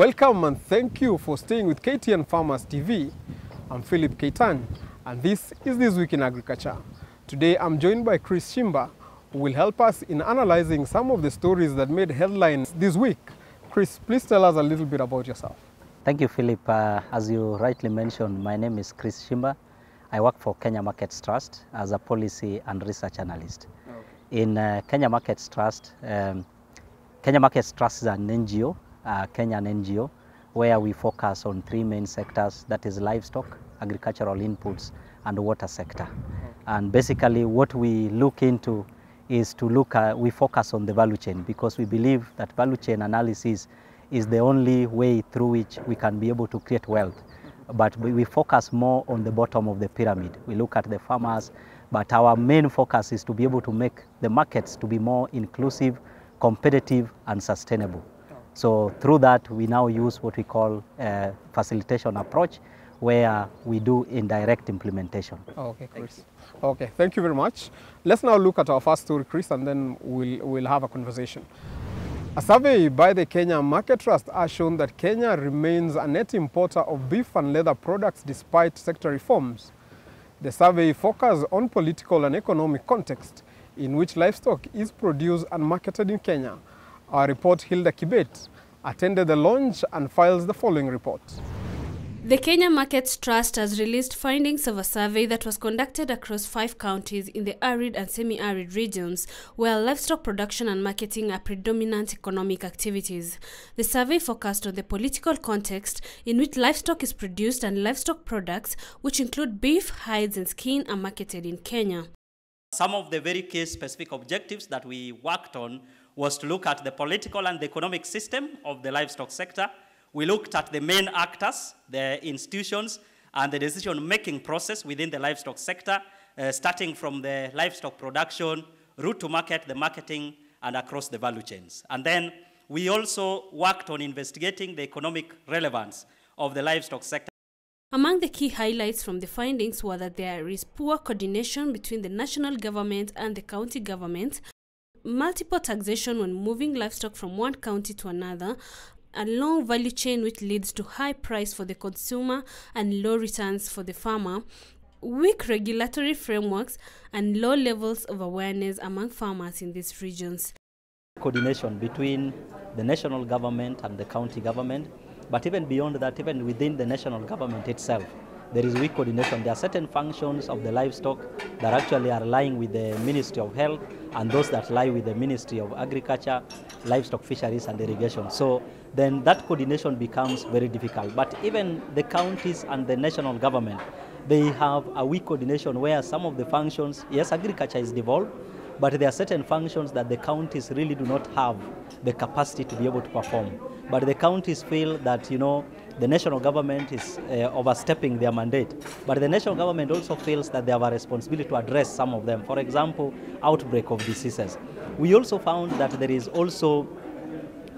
Welcome and thank you for staying with KTN Farmers TV. I'm Philip Keitan and this is This Week in Agriculture. Today I'm joined by Chris Simba who will help us in analyzing some of the stories that made headlines this week. Chris, please tell us a little bit about yourself. Thank you, Philip. Uh, as you rightly mentioned, my name is Chris Simba. I work for Kenya Markets Trust as a policy and research analyst. In uh, Kenya Markets Trust, um, Kenya Markets Trust is an NGO, Uh, a Kenyan NGO, where we focus on three main sectors, that is livestock, agricultural inputs, and water sector. Mm-hmm. And basically what we look into is to look at, we focus on the value chain because we believe that value chain analysis is the only way through which we can be able to create wealth. Mm-hmm. But we we focus more on the bottom of the pyramid. We look at the farmers, but our main focus is to be able to make the markets to be more inclusive, competitive, and sustainable. So through that, we now use what we call a facilitation approach, where we do indirect implementation. Okay, Chris. Okay, thank you very much. Let's now look at our first story, Chris, and then we'll, we'll have a conversation. A survey by the Kenya Market Trust has shown that Kenya remains a net importer of beef and leather products despite sector reforms. The survey focused on political and economic context in which livestock is produced and marketed in Kenya. Our report, Hilda Kibet, attended the launch and files the following report. The Kenya Markets Trust has released findings of a survey that was conducted across five counties in the arid and semi-arid regions where livestock production and marketing are predominant economic activities. The survey focused on the political context in which livestock is produced and livestock products, which include beef, hides and skin, are marketed in Kenya. Some of the very case specific objectives that we worked on was to look at the political and the economic system of the livestock sector. We looked at the main actors, the institutions, and the decision-making process within the livestock sector, uh, starting from the livestock production, route to market, the marketing, and across the value chains. And then we also worked on investigating the economic relevance of the livestock sector Among the key highlights from the findings were that there is poor coordination between the national government and the county government, multiple taxation when moving livestock from one county to another, a long value chain which leads to high price for the consumer and low returns for the farmer, weak regulatory frameworks, and low levels of awareness among farmers in these regions. Coordination between the national government and the county government, but even beyond that, even within the national government itself, there is weak coordination. There are certain functions of the livestock that actually are lying with the Ministry of Health and those that lie with the Ministry of Agriculture, Livestock, Fisheries and Irrigation. So then that coordination becomes very difficult. But even the counties and the national government, they have a weak coordination where some of the functions, yes, agriculture is devolved, but there are certain functions that the counties really do not have the capacity to be able to perform. But the counties feel that, you know, the national government is uh, overstepping their mandate. But the national government also feels that they have a responsibility to address some of them. For example, outbreak of diseases. We also found that there is also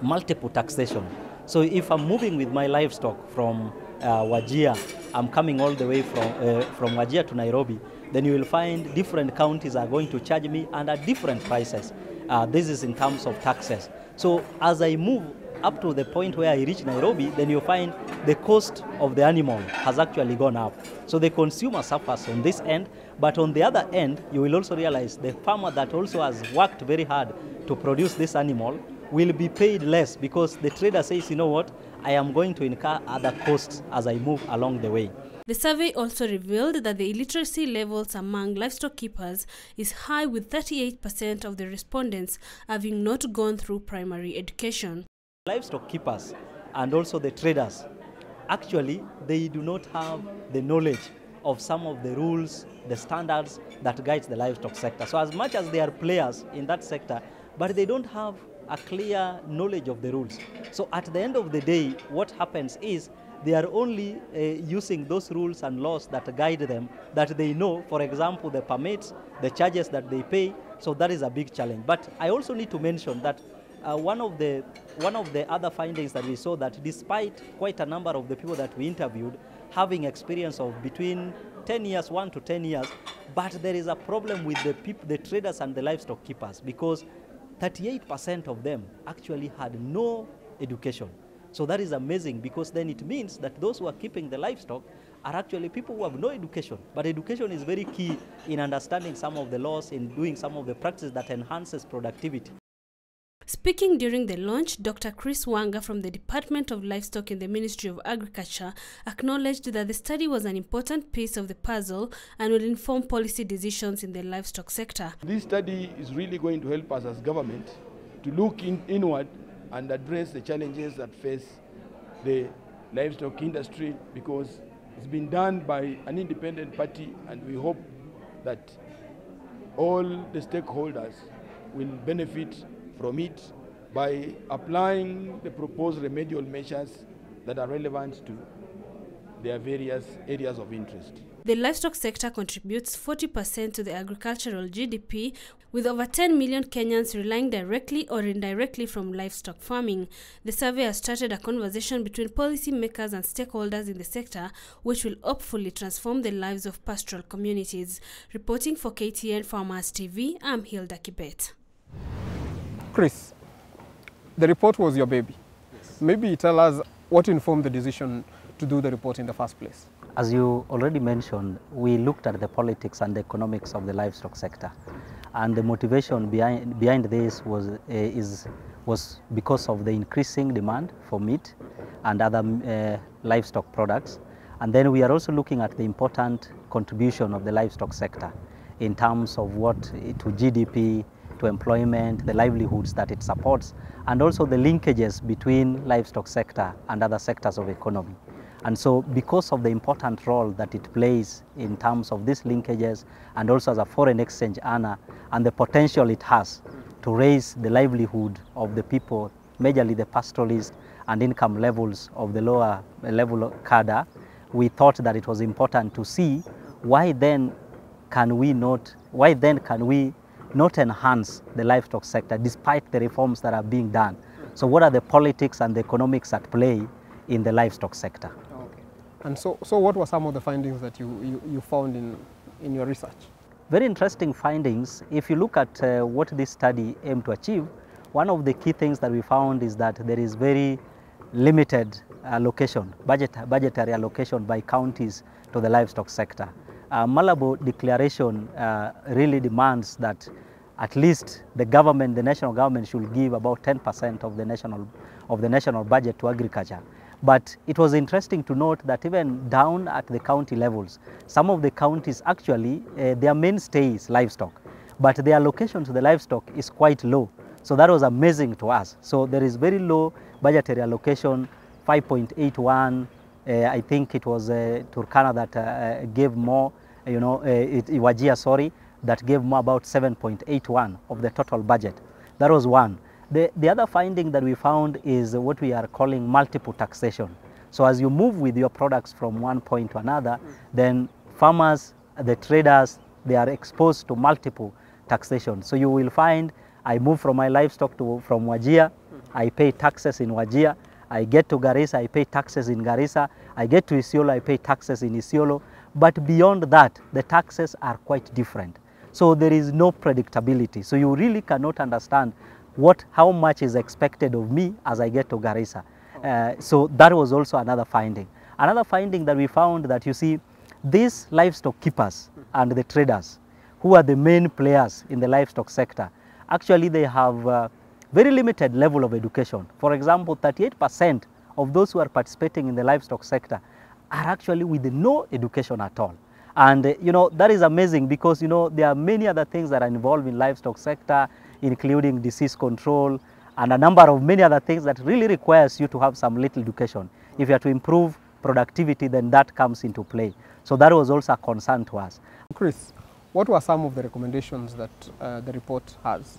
multiple taxation. So if I'm moving with my livestock from uh, Wajir, I'm coming all the way from, uh, from Wajir to Nairobi, then you will find different counties are going to charge me under different prices. Uh, this is in terms of taxes. So as I move up to the point where I reach Nairobi, then you find the cost of the animal has actually gone up. So the consumer suffers on this end, but on the other end, you will also realize the farmer that also has worked very hard to produce this animal will be paid less because the trader says, you know what, I am going to incur other costs as I move along the way. The survey also revealed that the illiteracy levels among livestock keepers is high with 38% of the respondents having not gone through primary education. Livestock keepers and also the traders, actually, they do not have the knowledge of some of the rules, the standards that guides the livestock sector. So as much as they are players in that sector, but they don't have a clear knowledge of the rules. So at the end of the day, what happens is they are only uh, using those rules and laws that guide them that they know, for example, the permits, the charges that they pay. So that is a big challenge. But I also need to mention that uh, one of the one of the other findings that we saw that despite quite a number of the people that we interviewed having experience of between 10 years, 1 to 10 years, but there is a problem with the people, the traders and the livestock keepers because 38% of them actually had no education. So that is amazing because then it means that those who are keeping the livestock are actually people who have no education. But education is very key in understanding some of the laws, in doing some of the practices that enhances productivity. Speaking during the launch, Dr. Chris Wanga from the Department of Livestock in the Ministry of Agriculture acknowledged that the study was an important piece of the puzzle and will inform policy decisions in the livestock sector. This study is really going to help us as government to look in, inward and address the challenges that face the livestock industry because it's been done by an independent party and we hope that all the stakeholders will benefit from it by applying the proposed remedial measures that are relevant to their various areas of interest. The livestock sector contributes 40% to the agricultural GDP, with over 10 million Kenyans relying directly or indirectly from livestock farming. The survey has started a conversation between policymakers and stakeholders in the sector, which will hopefully transform the lives of pastoral communities. Reporting for KTN Farmers TV, I'm Hilda Kibet. Chris, the report was your baby. Maybe tell us what informed the decision to do the report in the first place. As you already mentioned, we looked at the politics and the economics of the livestock sector. And the motivation behind, behind this was, uh, is, was because of the increasing demand for meat and other uh, livestock products. And then we are also looking at the important contribution of the livestock sector in terms of what to GDP, to employment, the livelihoods that it supports, and also the linkages between livestock sector and other sectors of economy. And so because of the important role that it plays in terms of these linkages and also as a foreign exchange earner and the potential it has to raise the livelihood of the people, majorly the pastoralists and income levels of the lower level cadre, we thought that it was important to see why then can we not, why then can we not enhance the livestock sector despite the reforms that are being done. So what are the politics and the economics at play in the livestock sector? Okay. And so, so what were some of the findings that you, you, you found in, in your research? Very interesting findings. If you look at uh, what this study aimed to achieve, one of the key things that we found is that there is very limited allocation, budget, budgetary allocation by counties to the livestock sector. Uh, Malabo declaration uh, really demands that at least the government, the national government should give about 10% of the national, of the national budget to agriculture. But it was interesting to note that even down at the county levels, some of the counties actually, uh, their mainstay is livestock, but their allocation to the livestock is quite low. So that was amazing to us. So there is very low budgetary allocation, 5.81. Uh, I think it was uh, Turkana that uh, gave more, you know, uh, it, sorry, that gave more about 7.81 of the total budget. That was one. The, the other finding that we found is what we are calling multiple taxation. So as you move with your products from one point to another, then farmers, the traders, they are exposed to multiple taxation. So you will find I move from my livestock to from Wajir, I pay taxes in Wajir. I get to Garissa, I pay taxes in Garissa. I get to Isiolo, I pay taxes in Isiolo. But beyond that, the taxes are quite different. So there is no predictability. So you really cannot understand what, how much is expected of me as I get to Garissa. Uh, so that was also another finding. Another finding that we found that you see, these livestock keepers and the traders, who are the main players in the livestock sector, actually they have uh, very limited level of education. For example, 38% of those who are participating in the livestock sector are actually with no education at all. And uh, you know, that is amazing because you know, there are many other things that are involved in livestock sector, including disease control and a number of many other things that really requires you to have some little education. If you are to improve productivity, then that comes into play. So that was also a concern to us. Chris, what were some of the recommendations that uh, the report has?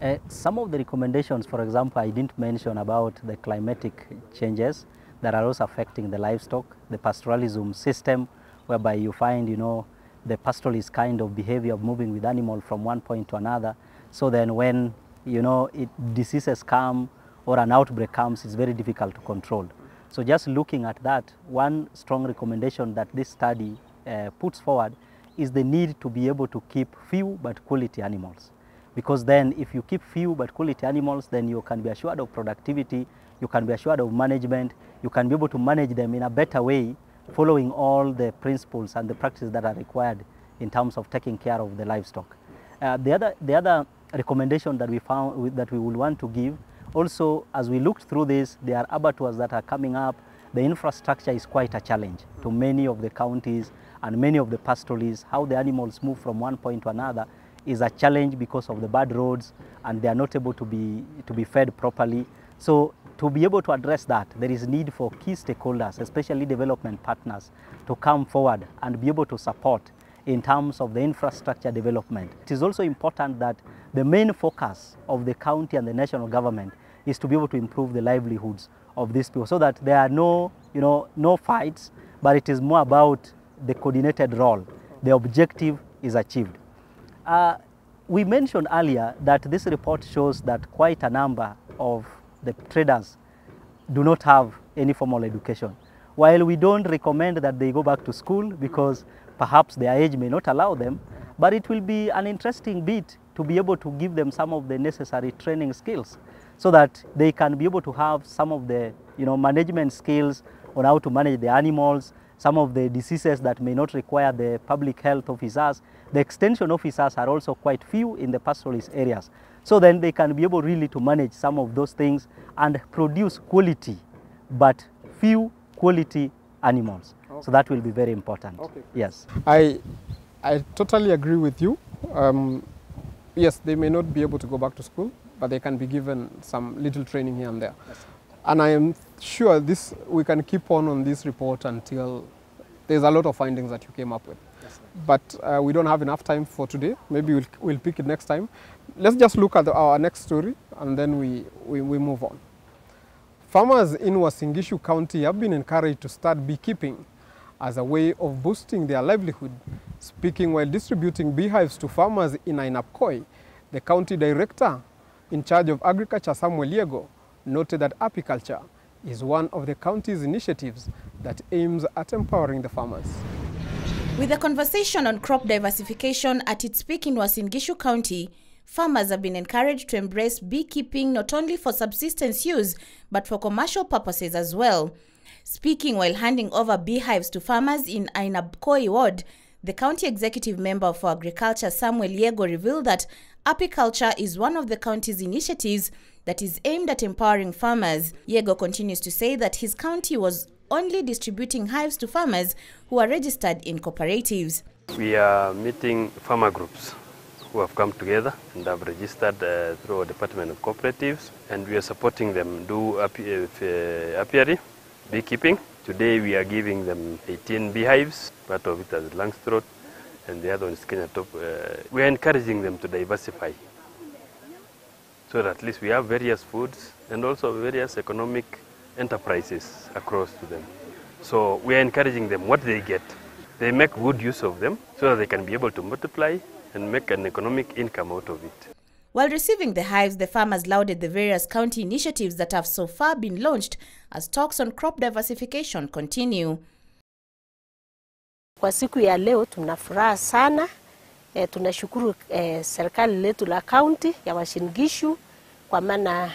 Uh, some of the recommendations, for example, I didn't mention about the climatic changes that are also affecting the livestock, the pastoralism system, whereby you find, you know, the pastoralist kind of behavior of moving with animal from one point to another. So then when, you know, it, diseases come or an outbreak comes, it's very difficult to control. So just looking at that, one strong recommendation that this study uh, puts forward is the need to be able to keep few but quality animals. Because then if you keep few but quality animals, then you can be assured of productivity, you can be assured of management, you can be able to manage them in a better way, following all the principles and the practices that are required in terms of taking care of the livestock. Uh, the, other, the other recommendation that we found that we would want to give also as we looked through this there are abattoirs that are coming up. The infrastructure is quite a challenge to many of the counties and many of the pastoralists how the animals move from one point to another is a challenge because of the bad roads and they are not able to be to be fed properly. So to be able to address that there is need for key stakeholders especially development partners to come forward and be able to support in terms of the infrastructure development. It is also important that the main focus of the county and the national government is to be able to improve the livelihoods of these people so that there are no, you know, no fights, but it is more about the coordinated role. The objective is achieved. Uh, we mentioned earlier that this report shows that quite a number of the traders do not have any formal education. While we don't recommend that they go back to school because perhaps their age may not allow them, but it will be an interesting bit to be able to give them some of the necessary training skills so that they can be able to have some of the you know, management skills on how to manage the animals, some of the diseases that may not require the public health officers. The extension officers are also quite few in the pastoralist areas. So then they can be able really to manage some of those things and produce quality, but few quality animals. So that will be very important. Okay. Yes. I, I totally agree with you. Um, yes, they may not be able to go back to school, but they can be given some little training here and there. And I am sure this we can keep on on this report until there's a lot of findings that you came up with. But uh, we don't have enough time for today. Maybe we'll, we'll pick it next time. Let's just look at our next story and then we, we, we move on. Farmers in Uasin Gishu County have been encouraged to start beekeeping as a way of boosting their livelihood. Speaking while distributing beehives to farmers in Ainabkoi, the county director in charge of agriculture, Samuel Yego, noted that apiculture is one of the county's initiatives that aims at empowering the farmers. With a conversation on crop diversification at its peak in Uasin Gishu County, farmers have been encouraged to embrace beekeeping not only for subsistence use but for commercial purposes as well. Speaking while handing over beehives to farmers in Ainabkoi ward, the county executive member for agriculture Samuel Yego revealed that apiculture is one of the county's initiatives that is aimed at empowering farmers. Yego continues to say that his county was only distributing hives to farmers who are registered in cooperatives. We are meeting farmer groups who have come together and have registered uh, through our Department of Cooperatives and we are supporting them do api- uh, apiary, beekeeping. Today we are giving them 18 beehives, part of it is Langstroth and the other one is Kenya Top. Uh, we are encouraging them to diversify so that at least we have various foods and also various economic enterprises across to them. So we are encouraging them what they get. They make good use of them so that they can be able to multiply and make an economic income out of it. While receiving the hives, the farmers lauded the various county initiatives that have so far been launched as talks on crop diversification continue. Kwa siku ya leo tunafuraha sana e, tunashukuru e, serikali letu la kaunti ya Uasin Gishu kwa maana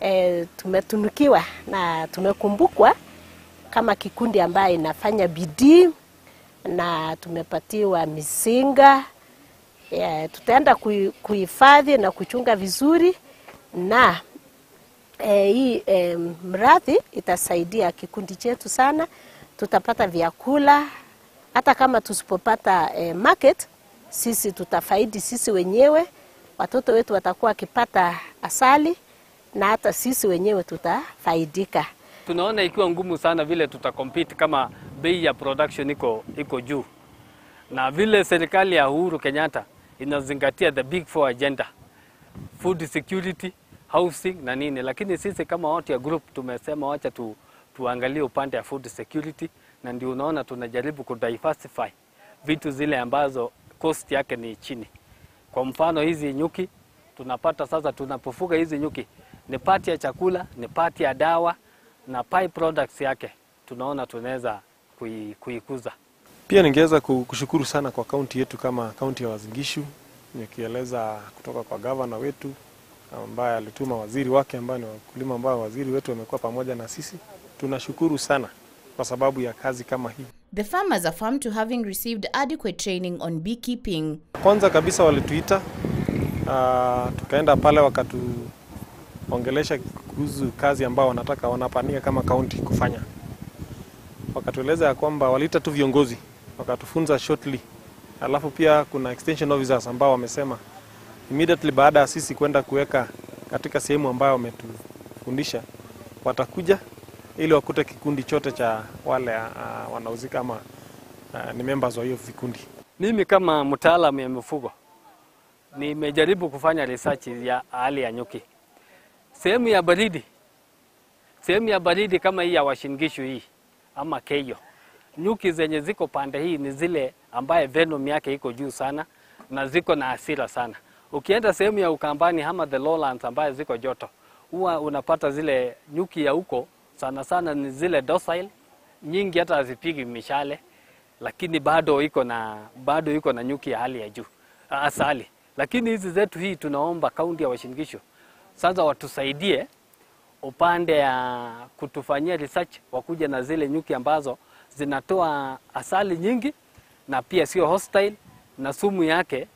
e, tumetunukiwa na tumekumbukwa kama kikundi ambayo inafanya bidii na tumepatiwa mizinga e, tutaenda kuhifadhi na kuchunga vizuri na e, hii e, mradi itasaidia kikundi chetu sana, tutapata vyakula. Hata kama tusipopata e, market, sisi tutafaidi sisi wenyewe, watoto wetu watakuwa wakipata asali na hata sisi wenyewe tutafaidika. tunaona ikiwa ngumu sana vile tutakompete kama bei ya production iko, iko juu, na vile serikali ya Uhuru Kenyatta inazingatia the big four agenda, food security, housing na nini, lakini sisi kama watu ya group tumesema wacha tu, tuangalie upande ya food security, na ndio unaona tunajaribu kudiversify vitu zile ambazo cost yake ni chini. Kwa mfano hizi nyuki tunapata sasa, tunapofuga hizi nyuki ni pati ya chakula, ni pati ya dawa na pie products yake tunaona tunaweza kuikuza kui. Pia ningeweza kushukuru sana kwa kaunti yetu kama kaunti ya Wazingishu, nikieleza kutoka kwa gavana wetu ambaye alituma waziri wake ambaye ni wakulima ambayo waziri wetu wamekuwa pamoja na sisi. Tunashukuru sana kwa sababu ya kazi kama hii. The farmers affirm to having received adequate training on beekeeping. Kwanza kabisa walituita uh, tukaenda pale wakatuongelesha kuhusu kazi ambao wanataka wanapania kama kaunti kufanya. Wakatueleza ya kwamba waliita tu viongozi wakatufunza shortly, alafu pia kuna extension officers ambao wamesema immediately baada ya sisi kwenda kuweka katika sehemu ambayo wametufundisha watakuja ili wakute kikundi chote cha wale uh, wanauzika ama uh, ni members wa hiyo vikundi. Mimi kama mtaalamu ya mifugo nimejaribu kufanya research ya hali ya nyuki sehemu ya baridi, sehemu ya baridi kama hii ya Washingishu hii ama Keio, nyuki zenye ziko pande hii ni zile ambaye venom yake iko juu sana na ziko na hasira sana. Ukienda sehemu ya Ukambani ama the lowlands ambaye ziko joto, huwa unapata zile nyuki ya huko sana sana ni zile docile, nyingi hata hazipigi mishale, lakini bado iko na bado iko na nyuki ya hali ya juu asali. Lakini hizi zetu hii tunaomba kaunti ya Uasin Gishu sasa watusaidie upande ya kutufanyia research, wakuja na zile nyuki ambazo zinatoa asali nyingi na pia sio hostile na sumu yake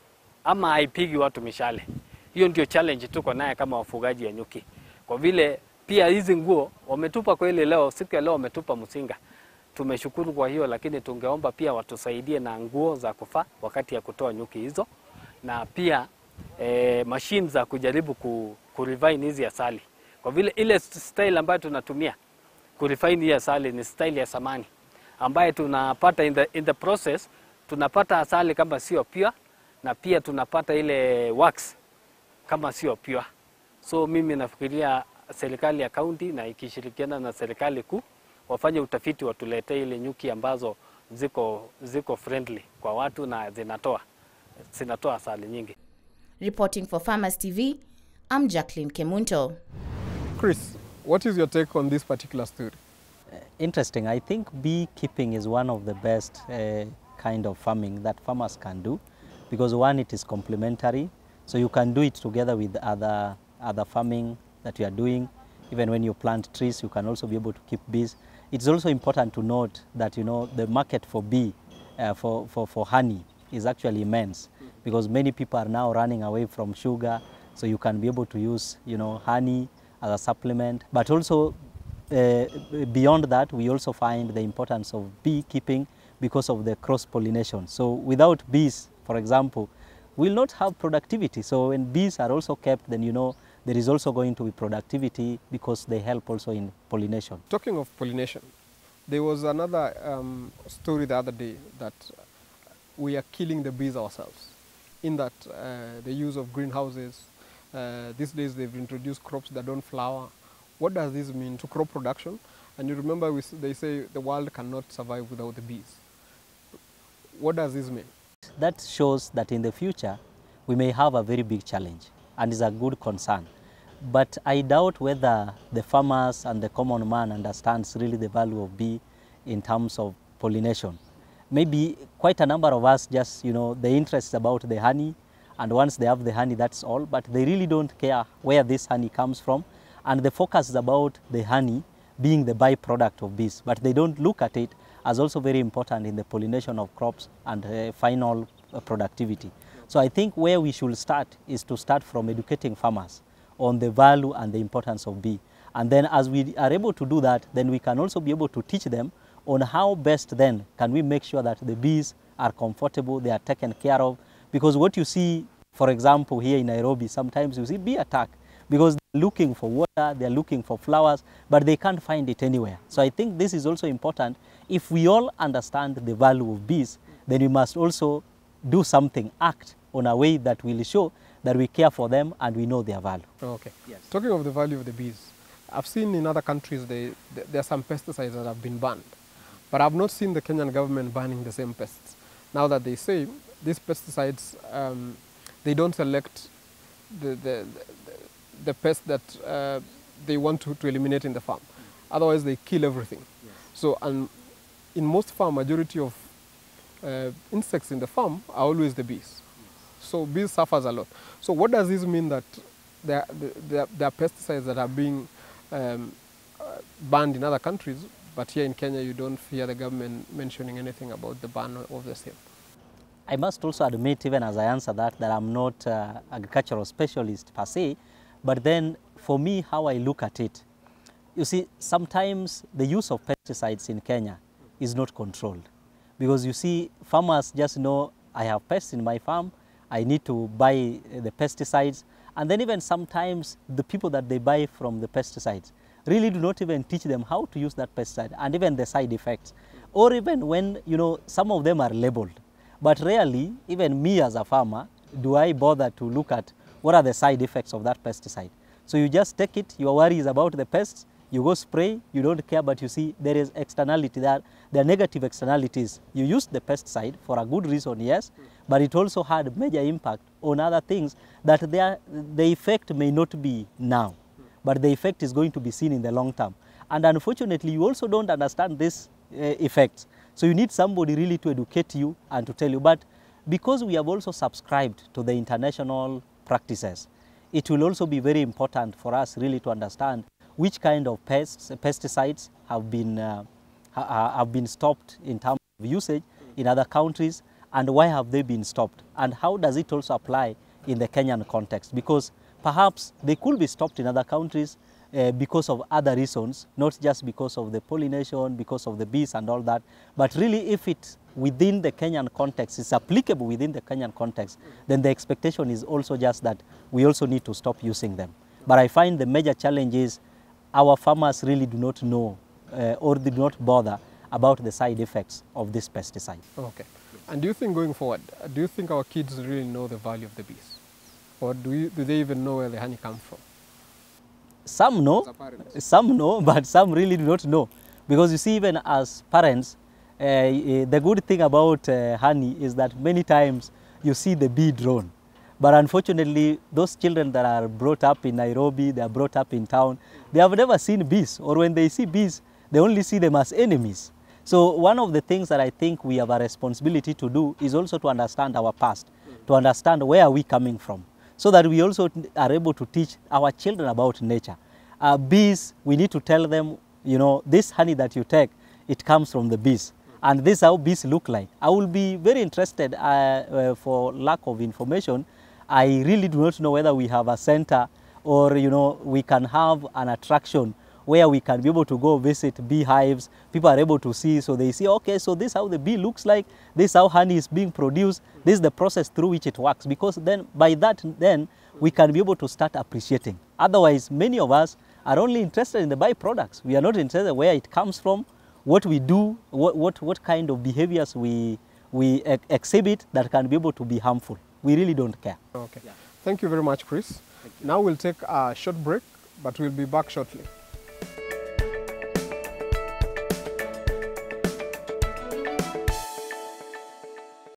ama haipigi watu mishale. Hiyo ndio challenge tuko naye kama wafugaji ya nyuki, kwa vile pia hizi nguo wametupa kweli, leo siku ya leo wametupa msinga, tumeshukuru kwa hiyo, lakini tungeomba pia watusaidie na nguo za kufaa wakati ya kutoa nyuki hizo. Na pia e, machine za kujaribu ku, ku refine hizi asali, kwa vile ile style ambayo tunatumia kurefine hii asali ni style ya samani ambaye tunapata in the, in the process tunapata asali kama sio pure na pia tunapata ile wax kama sio pure. So mimi nafikiria serikali ya kaunti na ikishirikiana na serikali kuu wafanye utafiti, watuletee ile nyuki ambazo ziko, ziko friendly kwa watu na zinatoa zinatoa asali nyingi. Reporting for Farmers TV, I'm Jacqueline Kemunto. Chris, what is your take on this particular story? Interesting. I think beekeeping is one of the best uh, kind of farming that farmers can do because one, it is complementary. So you can do it together with other, other farming that you are doing. Even when you plant trees, you can also be able to keep bees. It's also important to note that you know the market for bee, uh, for, for, for honey, is actually immense because many people are now running away from sugar. So you can be able to use you know honey as a supplement, but also uh, beyond that, we also find the importance of beekeeping because of the cross pollination. So without bees, for example, we'll not have productivity. So when bees are also kept, then you know there is also going to be productivity because they help also in pollination. Talking of pollination, there was another um, story the other day that we are killing the bees ourselves. In that, uh, the use of greenhouses. Uh, these days, they've introduced crops that don't flower. What does this mean to crop production? And you remember, we, they say the world cannot survive without the bees. What does this mean? That shows that in the future we may have a very big challenge and is a good concern. But I doubt whether the farmers and the common man understands really the value of bee in terms of pollination. Maybe quite a number of us just, you know, the interest is about the honey and once they have the honey that's all, but they really don't care where this honey comes from and the focus is about the honey being the byproduct of bees, but they don't look at it as also very important in the pollination of crops and uh, final uh, productivity. So I think where we should start is to start from educating farmers on the value and the importance of bee. And then as we are able to do that, then we can also be able to teach them on how best then can we make sure that the bees are comfortable, they are taken care of. Because what you see, for example, here in Nairobi, sometimes you see bee attack because looking for water, they're looking for flowers, but they can't find it anywhere. So I think this is also important. If we all understand the value of bees, then we must also do something, act on a way that will show that we care for them and we know their value. Okay. Yes. Talking of the value of the bees, I've seen in other countries they, th- there are some pesticides that have been banned, but I've not seen the Kenyan government banning the same pests. Now that they say these pesticides, um, they don't select the, the, the, the pest that uh, they want to, to eliminate in the farm. Otherwise, they kill everything. So, and in most farm, majority of uh, insects in the farm are always the bees. So bees suffers a lot. So what does this mean that there, there, there are pesticides that are being um, uh, banned in other countries, but here in Kenya you don't hear the government mentioning anything about the ban of the same. I must also admit, even as I answer that, that I'm not uh, agricultural specialist per se, but then for me, how I look at it, you see, sometimes the use of pesticides in Kenya is not controlled. Because you see, farmers just know I have pests in my farm, I need to buy uh, the pesticides, and then even sometimes the people that they buy from the pesticides really do not even teach them how to use that pesticide and even the side effects, or even when you know some of them are labeled. But rarely, even me as a farmer, do I bother to look at what are the side effects of that pesticide. So you just take it, your worry is about the pests, you go spray, you don't care, but you see there is externality there, there are negative externalities. You used the pesticide for a good reason, yes, but it also had major impact on other things that they are, the effect may not be now, but the effect is going to be seen in the long term. And unfortunately, you also don't understand these uh, effects. So you need somebody really to educate you and to tell you. But because we have also subscribed to the international practices, it will also be very important for us really to understand which kind of pests, pesticides have been, uh, ha have been stopped in terms of usage in other countries and why have they been stopped and how does it also apply in the Kenyan context because perhaps they could be stopped in other countries uh, because of other reasons, not just because of the pollination, because of the bees and all that, but really if it within the Kenyan context is applicable within the Kenyan context, then the expectation is also just that we also need to stop using them. But I find the major challenge is our farmers really do not know uh, or do not bother about the side effects of this pesticide. Okay. And do you think going forward, do you think our kids really know the value of the bees? Or do, you, do they even know where the honey comes from? Some know, some know, but some really do not know. Because you see, even as parents, uh, the good thing about uh, honey is that many times you see the bee drone. But unfortunately, those children that are brought up in Nairobi, they are brought up in town, they have never seen bees, or when they see bees, they only see them as enemies. So one of the things that I think we have a responsibility to do is also to understand our past, to understand where are we coming from, so that we also are able to teach our children about nature. Uh, bees, we need to tell them, you know, this honey that you take, it comes from the bees. And this is how bees look like. I will be very interested uh, uh, for lack of information. I really do not know whether we have a center or, you know, we can have an attraction where we can be able to go visit beehives. People are able to see, so they see, okay, so this is how the bee looks like, this is how honey is being produced, this is the process through which it works. Because then, by that, then we can be able to start appreciating. Otherwise, many of us are only interested in the byproducts. We are not interested where it comes from, what we do, what, what, what kind of behaviors we, we ex exhibit that can be able to be harmful. We really don't care. Okay. Thank you very much, Chris. Now we'll take a short break, but we'll be back shortly.